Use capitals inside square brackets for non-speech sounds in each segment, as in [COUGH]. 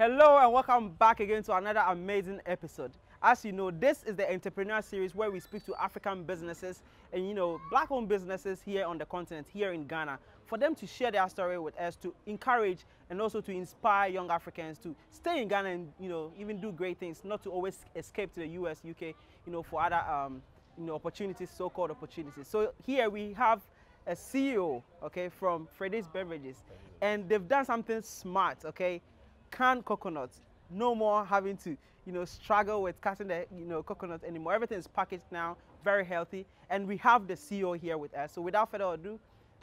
Hello and welcome back again to another amazing episode. As you know, this is the entrepreneur series where we speak to African businesses and you know black-owned businesses here on the continent, here in Ghana, for them to share their story with us, to encourage and also to inspire young Africans to stay in Ghana and you know even do great things, not to always escape to the US, UK, you know, for other um, you know opportunities, so-called opportunities. So here we have a CEO, okay, from Freddie's Beverages, and they've done something smart, okay, canned coconuts. No more having to, you know, struggle with cutting the, you know, coconut anymore. Everything is packaged now, very healthy, and we have the CEO here with us. So without further ado,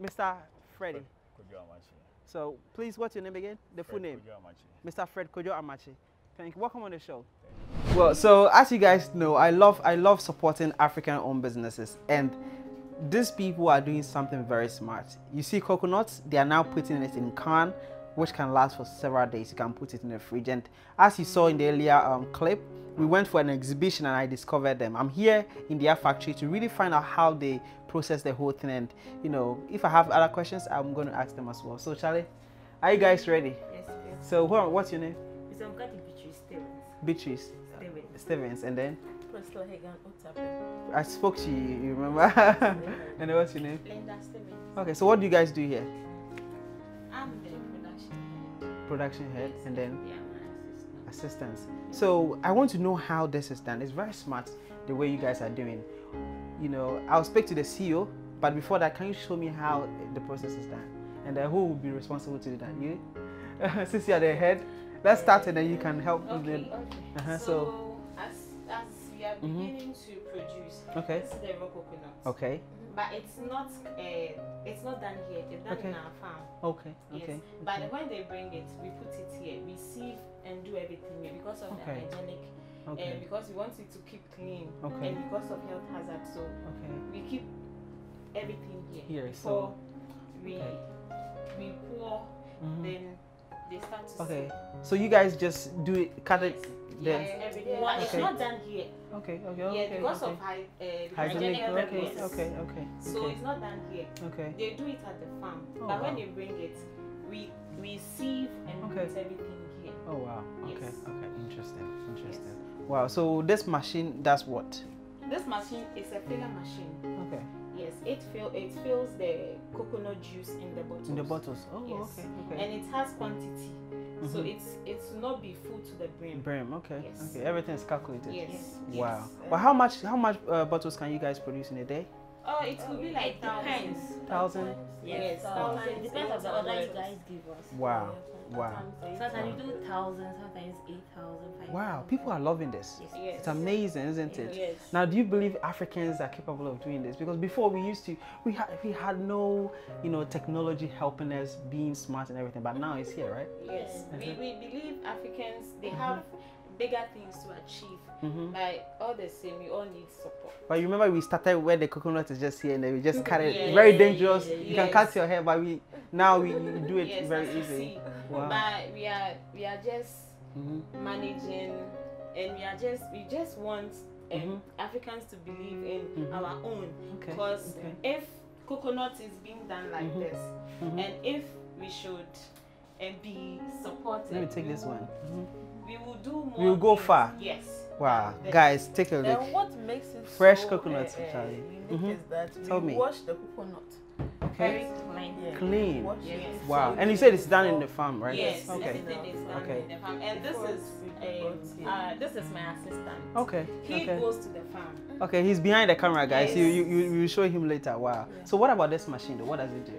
Mr. Freddy. Kojo Amachi. So please, what's your name again? The full name. Kojo Amachi. Mr. Fred Kojo Amachi. Thank you. Welcome on the show. Well, so as you guys know, I love I love supporting African-owned businesses, and these people are doing something very smart. You see, coconuts they are now putting it in can, which can last for several days. You can put it in the fridge, and as you saw in the earlier um, clip, we went for an exhibition and I discovered them. I'm here in their factory to really find out how they process the whole thing, and you know, if I have other questions, I'm going to ask them as well. So, Charlie, are you guys ready? Yes, yes. So, what's your name? Mr. Mkati Beatrice Stevens. Beatrice Stevens. Stevens, and then Priscilla Hagan Otape. I spoke to you, you remember? [LAUGHS] and then what's your name? Linda Stevens. Okay, so what do you guys do here? Production head, and then Yeah, my assistants. So I want to know how this is done. It's very smart the way you guys are doing. You know, I'll speak to the CEO, but before that, can you show me how the process is done? And then who will be responsible to do that? You? [LAUGHS] Since you're the head, let's start and then you can help Okay, okay. Uh-huh, so, so- as as we are Mhm. beginning to produce, Okay. this is the raw coconut. Okay. But it's not uh, it's not done here. It's done Okay. in our farm. Okay. Yes. Okay. But okay. when they bring it, we put it here. We sieve and do everything here because of Okay. the hygienic Okay. and because we want it to keep clean Okay. and because of health hazards. So Okay. we keep everything here. Here, so- we okay. we pour, Mhm. then they start to Okay. So you guys just do it, cut it, then. Yes, everything. Well, it's Okay. not done here. Okay. Okay. yeah, Okay. because okay. of hy- uh, the Hygienic. hygienic Okay. purposes. Okay. Okay. So okay. it's not done here. Okay. They do it at the farm. Oh, but when wow. they bring it, we we sieve and Okay. put everything here. Oh wow. Okay. Yes. Okay. okay. Interesting. Interesting. Wow. So this machine does what? This machine is a filler machine. Okay. Yes, it fill it fills the coconut juice in the bottles. In the bottles. Oh. Yes. Okay. Okay. And it has quantity. So Mhm. it's it will not be full to the brim. Brim. Okay. Yes. Okay. Everything is calculated. Yes. yes. Wow. Yes. Well, how much? How much uh, bottles can you guys produce in a day? Oh, it will be like It depends. thousands. Thousand. Yes, Sometimes thousands, it depends on the order you guys give us. Wow. Wow. Sometimes you do thousand, sometimes eight thousand, five Wow. People are loving this. Yes. Yes. It's amazing, isn't it? Yes. Now, do you believe Africans are capable of doing this? Because before we used to, we had we had no, you know, technology helping us being smart and everything. But now it's here, right? Yes, we, we believe Africans they mm-hmm. have bigger things to achieve. hmm Like all the same, we all need support. But you remember we started where the coconut is just here and then we just cut it. Very dangerous. You can cut your hair, but we now we [LAUGHS] do it yes, very easy. Wow. But we are we are just hmm managing, and we are just we just want um, Mhm. Africans to believe in Mhm. our own. Okay. Because okay. if coconut is being done like Mhm. this, Mhm. and if we should uh, be supported, Let me take this one. We will do more. We will go things. far. Yes. Wow, The- guys, take a look. Then what makes it Fresh so, coconuts, uh, uh, Charlie. unique Mhm. is that we Tell me. wash the coconut. Very Okay. clean. Yeah, Clean. wash Yes. Wow. So And you said it's done in the farm, right? Yes, Okay. everything is done Okay. in the farm. And this is we brought here. uh, this is my assistant. Okay. He Okay. goes to the farm. Okay, he's behind the camera, guys. You, Yes. you you you show him later. Wow. So what about this machine? Though? What does it do?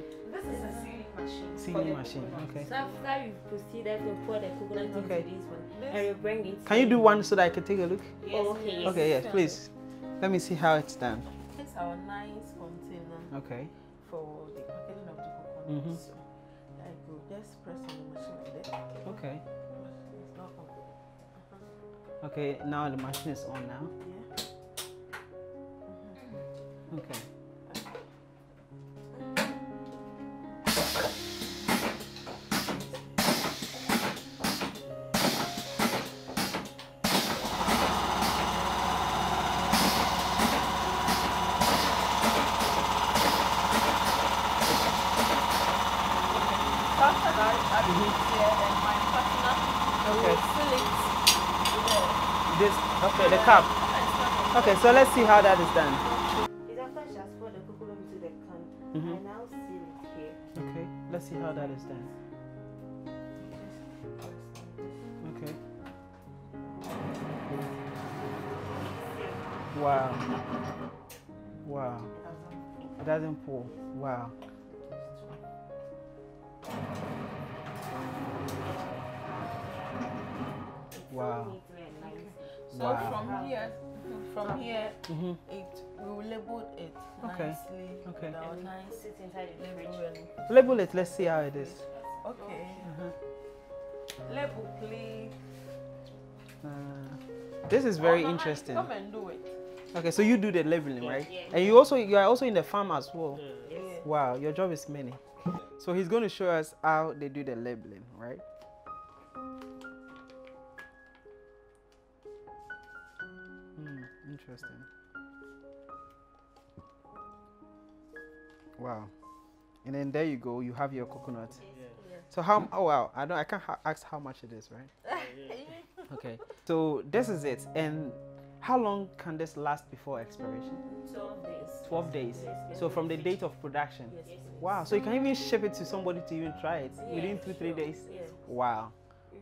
Sealing the machine. coconut. Okay. So after you proceed, then you pour the coconut into this one, and you bring it. Can you do one so that I can take a look? Yes. Oh, okay. Okay, yes, please. Let me see how it's done. It's our nice container Okay. for the packaging of the coconut. Mhm. So I go just press on the machine like that. Okay. It's not on. Okay. Now the machine is on now. Yeah. Okay. After that, This okay, the cup. Okay, so let's see how that is done. It's after she has poured the coconut into the can. Mm-hmm. I now seal it here. Okay, let's see how that is done. Okay. Wow. Wow. It doesn't pour. Wow. Wow. Neatly and nicely. So Wow. from here, from here, Mhm. it we will label it Okay. nicely. Okay. with our And nice Sit inside the label fridge. Label it. Let's see how it is. Okay. Uh-huh. Label, please. Uh, this is very Oh, Mama, interesting. Come and do it. Okay, so you do the labeling, Yeah, right? yeah. And you also you are also in the farm as well. Yes. Wow, your job is many. So he's going to show us how they do the labeling, right? Interesting. Wow. And then there you go, you have your coconut. So how oh wow, I don't I can't ha- ask how much it is, right? [LAUGHS] Okay. So this is it. And how long can this last before expiration? 12 days. 12 days. Yes, So from the date of production. Yes, Yes. Wow, so you can even ship it to somebody to even try it within two, three days. Yes. Wow,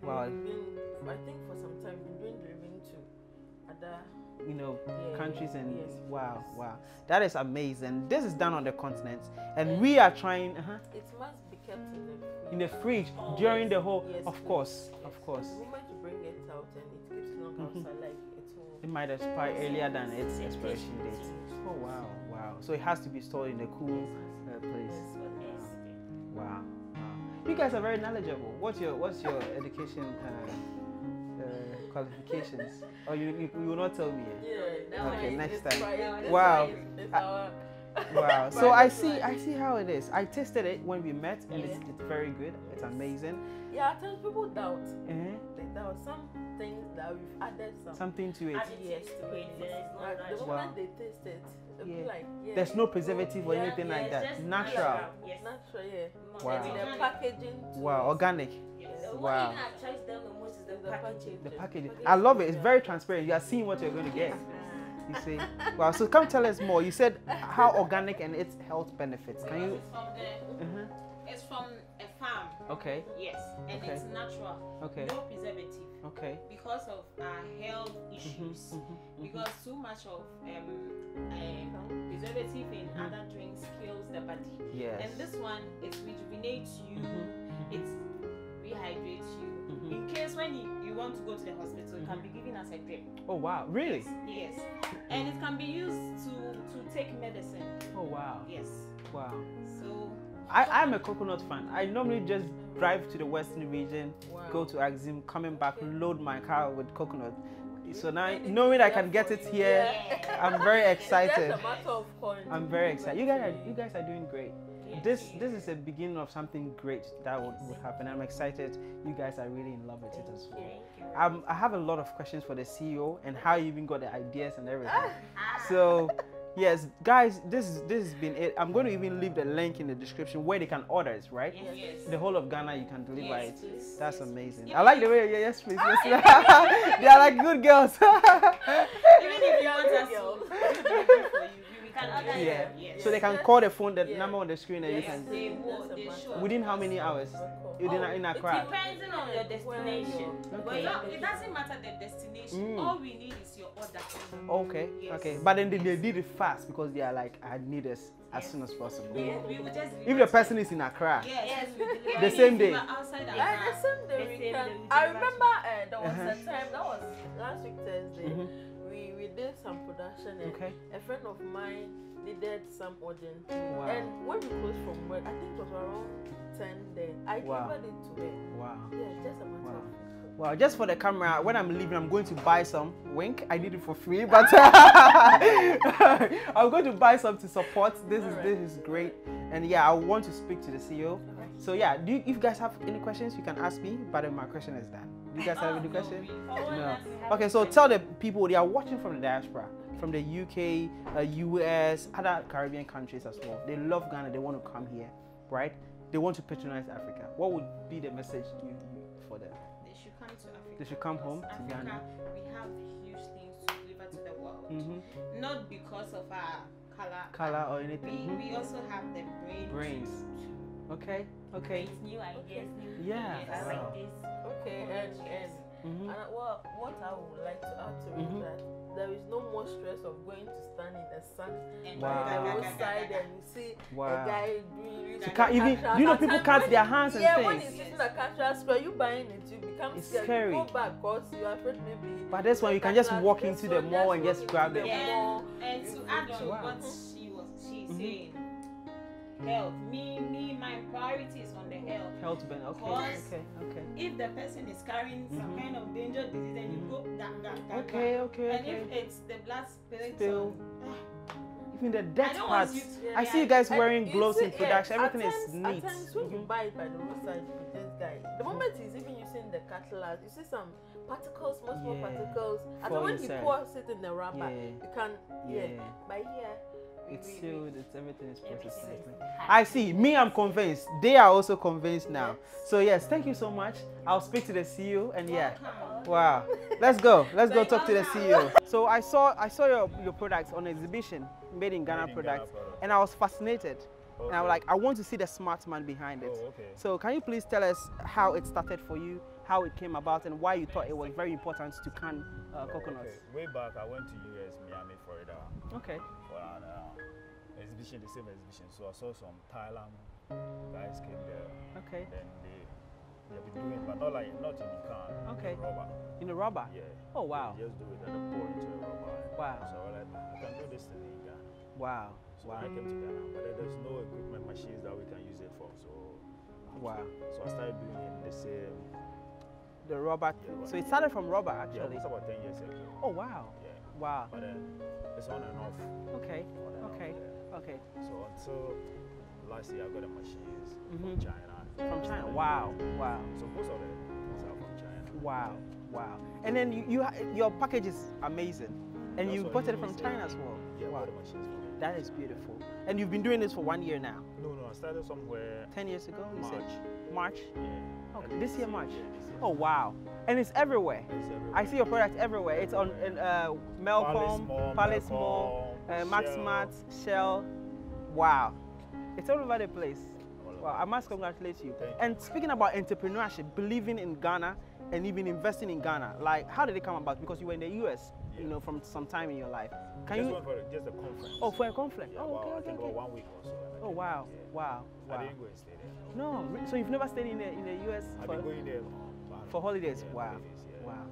Wow. been, I think for some time, we've been delivering to other you know, Yeah, countries and yes, wow, wow, that is amazing. This is done on the continent, and we are trying uh-huh, It must be kept in the fridge. in the fridge during the whole. Yes, Of course, of course, The moment you bring it out and it keeps long Mhm. outside, like it will. it might expire earlier than its expiration date. Oh wow, wow. So it has to be stored in a cool uh, place. Yes. Wow, wow. You guys are very knowledgeable. What's your What's your education uh, uh, qualifications? Or you, you you will not tell me? Yet? Yeah. That Okay, next time. fried- Wow. fried, Wow. [LAUGHS] So I see I see how it is. I tasted it when we met and it's, Yeah. it's very good. It's amazing. Yeah, at times people doubt. Eh? They doubt some things that we've added some. Something to it. Added Yes, to it. yes. It's not Like, the natural. moment Wow. they taste it, Yeah. like, yeah. There's no preservative or Yeah, anything Yeah, like that. just Natural. Yes. Natural, yeah. Wow. Packaging. Wow, organic. Yes. Yes. The one Wow. Thing that attracts them the most is the, Is the packaging. The packaging. packaging. I love it. It's very transparent. You are seeing what you're going to get. You see? Wow. So come tell us more. You said how organic and its health benefits. Can you? It's from the, it's from a farm. Okay. Yes, and Okay. it's natural. Okay. No preservative Okay. because of our health issues. Mhm, mhm. Because too much of um, um, preservative in Mhm. other drinks kills the body. Yes. And this one, it rejuvenates you. It rehydrates you. Mhm. In case when you, you want to go to the hospital, it can be given as a drip. Oh wow. Really? Yes. And it can be used to to take medicine. Oh wow. Yes. Wow. So I, I'm a coconut fan. I normally just drive to the western region, Wow. go to Axim, coming back, load my car with coconut. So now, knowing I can get it here, yeah. I'm very excited. a matter of coin. I'm very excited. You guys are you guys are doing great. This this is a beginning of something great that would, would happen. I'm excited. You guys are really in love with it as well. You. Um, I have a lot of questions for the CEO and how you even got the ideas and everything. Ah. So, yes, guys, this this has been it. I'm going to even leave the link in the description where they can order it, right? Yes. yes. The whole of Ghana, you can deliver Yes, it. please. That's amazing. I like the way, yeah, yes, please. yes. [LAUGHS] they are like good girls. [LAUGHS] Even if you want us to do delivery for you, we can order yeah. Yes. So they can call the phone, the Yeah. number on the screen, and you can. they will. They should. Within how many hours? record. Within Oh, in It Accra. depends on your destination. Where But Okay. it doesn't matter the destination. Mm. All we need is your order. Okay, Yes. okay. But then they, they did it fast because they are like, I need this as Yes. soon as possible. We, we will just If the person is in Accra, yes, Yes, we we deliver The same day. are outside Yeah. The same day The we same can. day I remember uh, there was Uh-huh. a time that was last week Thursday. Mhm. We we did some production and okay. a friend of mine needed some urgent. Wow. And when we closed from work, I think it was around ten then. I Wow. delivered it to her. Wow. Yeah, just a matter Wow. of Well, just for the camera, when I'm leaving, I'm going to buy some. Wink, I did it for free, but [LAUGHS] [LAUGHS] I'm going to buy some to support. This is this is great, and yeah, I want to speak to the CEO. So yeah, do you, if you guys have any questions, you can ask me. But my question is done. Do you guys have Oh, any no, question? we No. Okay, so tell the people they are watching from the diaspora, from the UK, uh, US, other Caribbean countries as well. They love Ghana. They want to come here, right? They want to patronize Africa. What would be the message you, you for them? They should come to Africa. They should come home because to Africa, Ghana. We have huge things to deliver to the world. Mm-hmm. Not because of our color. Color or We, anything. we also have the brain. Brains. to Mhm. Okay. Okay. Create new ideas, new Yeah. ideas. I like this. Okay, and and Mm-hmm. and what what I would like to add to Mhm. it that there is no more stress of going to stand in the sun and Wow. by the Wow. roadside [LAUGHS] and you see Wow. a guy doing To cut- even- you know people cut their hands and yeah, things. when he's using a casual square, you buying it, you become It's scared. scary. You go back because you are afraid maybe. But this one you can just walk into the mall and just grab the it. mall. And, and to add on Wow. what she was she's Mhm. saying, health. Me, me, my priority is on the health. Health ben. Okay. Cause- Okay. Okay. If the person is carrying some Mhm. kind of danger disease then you go that that that Okay. Okay. and if it's the blood spilling Spill. on, Even the I death don't parts. you to. I see you guys And wearing you gloves see, in production. at Everything is times- neat. At times when you buy it by the roadside with this guy, the moment he's even using the cutlass, you see some particles, small small Yeah. particles. And Fall then when he inside. pours it in the rubber, Yeah. you can yeah. Yeah. But here, we- It's we- we- sealed. It's everything is processed. Everything is I see. Me, I'm convinced. They are also convinced now. So yes, thank you so much. I'll speak to the CEO and yeah. Wow. Let's go. Let's go talk to the. CEO. So I saw I saw your, your products on exhibition, made in Ghana Made in Ghana products, products. and I was fascinated. And I was like, I want to see the smart man behind it. Oh, okay. So can you please tell us how it started for you, how it came about, and why you thought it was very important to can uh, coconuts? Okay. Way back, I went to US, Miami, Florida, Okay. for an uh, exhibition, the same exhibition. So I saw some Thailand guys came there. Okay. Then they they've been doing, but not like not in the can. Okay. In rubber. In a rubber. Yeah. Oh wow. They just do it and pour into a rubber. Wow. So I was like, I can do this thing in Ghana. Wow. So Wow. I came to Ghana, but then there's no equipment machines that we can use it for. So Wow. so I started doing it the same. The rubber. Yeah, So it started from rubber Yeah, actually. it's about 10 years ago. Oh wow. Yeah. Wow. But then it's on and off. Okay. On and off, Okay. yeah. Okay. So until last year, I got the machines Mhm. from China. From China. Wow. Wow. So most of the things are from China. Wow. Wow. And then you, you ha- your package is amazing, and That's you bought it from China as well. Yeah, Wow. got the machines from it. That is beautiful. And you've been doing this for one year now. No, no, I started somewhere Ten years ago, you March. said. March. Yeah. Okay. This year, March. Yeah, this year. Oh wow. And it's everywhere. It's everywhere. I see your product everywhere. It's on in, uh, Melcom, Mall, Palace Mall, uh, Max Shell. Wow. It's all over the place. Wow, I must congratulate you. Thank. And speaking about entrepreneurship, believing in Ghana and even investing in Ghana, like how did it come about? Because you were in the US, you know, from some time in your life. Can just you? went for just a conference. Oh, for a conference. Yeah, oh, about, okay, I okay, think okay. one week or so. Oh wow, yeah. wow, I wow. didn't go and stay there. No, so you've never stayed in the in the US I've for, been going there for holidays? yeah, wow, holidays, yeah. wow,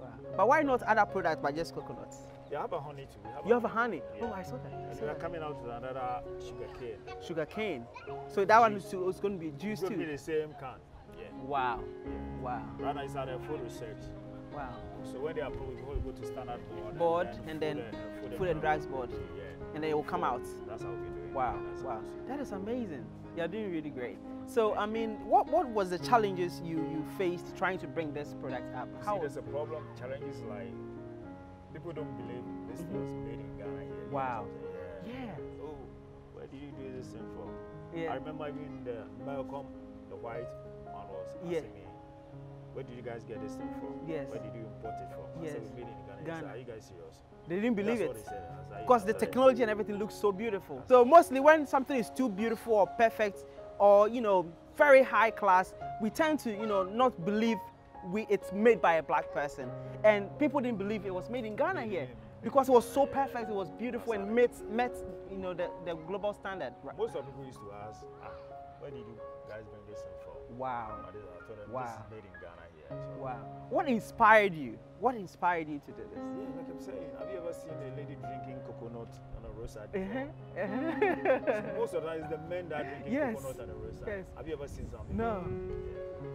wow. But why not other products but just coconuts? Yeah, I have a honey too. Have You have a honey. Yeah. Oh, I saw that. I And saw we are that. coming out with another sugar cane. Sugar cane. So that one is, is going to be juice It's going to be too. the same can. Yeah. Wow, yeah. wow, now it's at a food research. wow. So when they approve, we will go to standard board. Board and then food Food and uh, drugs board, Yeah, and then it will come out. that's how we do it. Wow, That's wow. That is amazing. You're doing really great. So, I mean, what, what was the challenges you, you faced trying to bring this product up? How? See, there's a problem. Challenges like people don't believe this thing was made in Ghana here. Wow. what I'm saying? Yeah. Yeah, Oh, where did you do this thing from? I remember even the Melcom, the white one was asking Yeah. me, where did you guys get this thing from? Yes. Where did you import it from? I Yes. said, we made it in Ghana. Ghana. said, are you guys serious? They didn't believe That's it. what they said. Like, Because the technology and everything looks so beautiful. So mostly when something is too beautiful or perfect or, you know, very high class, we tend to, you know, not believe we, it's made by a black person. And people didn't believe it was made in Ghana here because it was so perfect, it was beautiful and met, met you know, the, the global standard. Most of people used to ask, ah, where did you guys bring this thing from? Wow. I told them, Wow. this is made in Ghana here. So, Wow. What inspired you? What inspired you to do this? Yeah, like I'm saying, have you ever seen a lady drinking coconut on a roadside? before? Uh-huh. Uh-huh. Most of the time, it's the men that are drinking Yes. coconut on a roadside. Yes. Have you ever seen something? no. Yeah.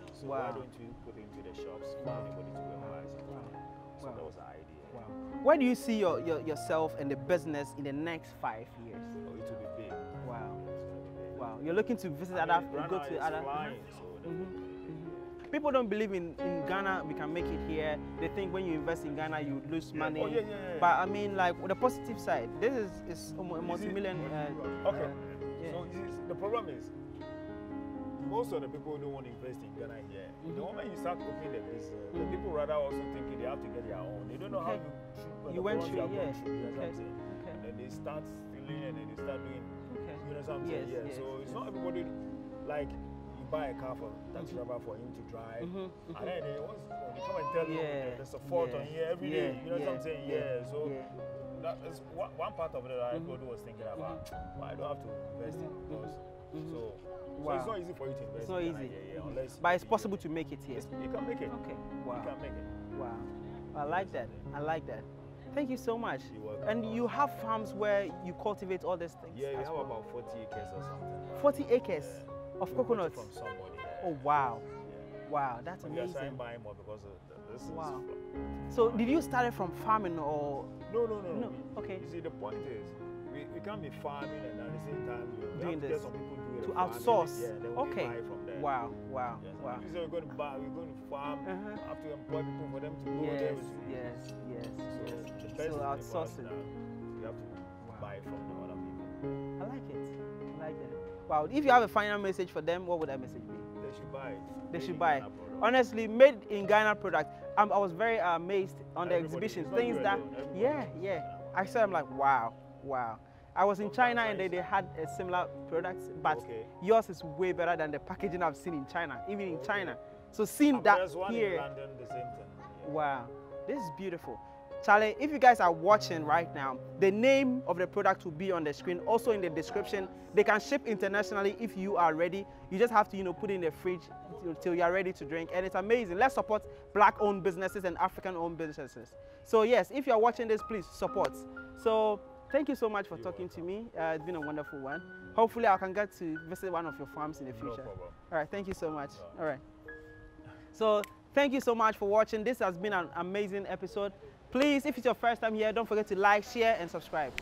Good for the body. So why Wow. don't you put it into the shops for Wow. anybody to go and buy something? Wow. So Wow. that was the idea. Wow. Where do you see your, your, yourself and the business in the next five years? Oh, it will be big. Wow. Yeah, it's gonna be big. Wow. You're looking to visit I other, mean, go to other. flying, so Mhm, mhm. People don't believe in, in Ghana, we can make it here. They think when you invest in Ghana, you lose Yeah. money. Oh, yeah, yeah, yeah. But I mean, like, the positive side, this is, is a mu- a You see, multi million. Uh, Okay. yeah. So the problem is, most of the people who don't want to invest in Ghana here. The Mhm. moment you start opening the business, the Mhm. people rather also thinking they have to get their own. They don't know how Okay. you should You went through, yeah. through, you know what I'm Okay. saying? Okay. And then they start stealing and then they start doing Okay. you know what I'm saying? Yes, Yeah. yes, so it's yes. not everybody like you buy a car for taxi driver for him to drive. Mhm, And mhm. then they, once, they come and tell you Yeah, there's a fault on here every day. You know what I'm saying? yeah. So that is one, one part of it that Mhm. everybody was thinking about. Why I don't have to invest in because mhm. so, so it's not easy for you to invest. It's not in easy. here, yeah, unless But it's possible to make it here. It's, you can make it. Okay. Wow. You can make it. Wow. I like that. I like that. Thank you so much. You're welcome. And you have farms where you cultivate all these things. Yeah, you have well? about 40 acres or something. 40 acres Yeah. of We coconuts. from somebody. Yeah. Oh wow. Yeah. Wow, that's amazing. We are trying buying more because this is Wow. So did you start it from farming or No, no, no, No, We- okay. You see, the point is, we, we can't be farming and at the same time we, we Doing have to this. get some people to the outsource? Yeah, then we Okay. buy from them. Wow, wow, Yes. wow. Say we're going to buy, we're going to farm, Uh-huh. have to employ people for them to go Yes, there. yes, yes, So yes. the So best thing for us outsourcing. You have to buy from the other people. I like it. I like that. Wow. If you have a final message for them, what would that message be? They should buy it. They Made should buy it. Honestly, made in Ghana product. Um, I was very amazed on the Everybody- exhibition. Things that, yeah, yeah. I said, I'm like, wow, wow. I was in China and they, they had a similar product, but Okay. yours is way better than the packaging I've seen in China, even in China. So seeing And that there's one in here, London, the same thing. Yeah. wow, this is beautiful. Charlie, if you guys are watching right now, the name of the product will be on the screen, also in the description. They can ship internationally if you are ready. You just have to, you know, put it in the fridge till- till you are ready to drink, and it's amazing. Let's support black-owned businesses and African-owned businesses. So yes, if you are watching this, please support. So thank you so much for You're talking to me. Uh, it's been a wonderful one. Hopefully, I can get to visit one of your farms in the No future. problem. All right, thank you so much. No. All right. So thank you so much for watching. This has been an amazing episode. Please, if it's your first time here, don't forget to like, share, and subscribe.